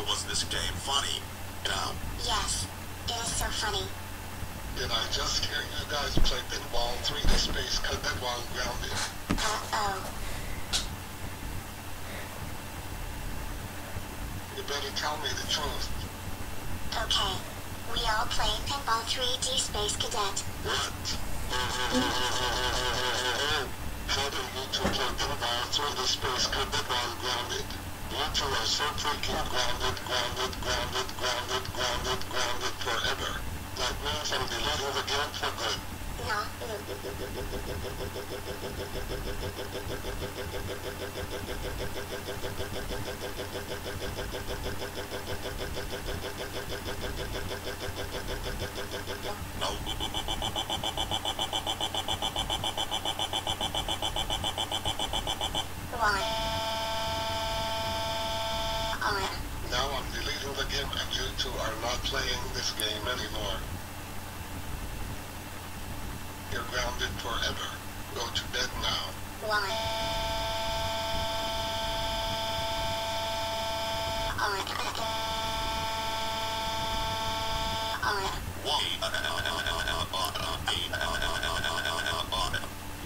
So was this game funny? You um, know? Yes. It is so funny. Did I just hear you guys play Pinball 3D Space Cadet while grounded? Uh-oh. You better tell me the truth. Okay. We all play Pinball 3D Space Cadet. What? How do you two play Pinball 3D Space Cadet while grounded? Two are so freaking grounded, grounded, grounded, grounded, grounded, grounded forever. That means I'm deleting the game for good. No. No. One. On. Now I'm deleting the game and you two are not playing this game anymore. You're grounded forever. Go to bed now. On.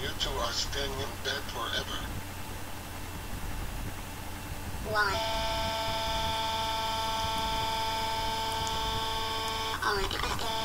You two are staying in bed forever. One. Oh,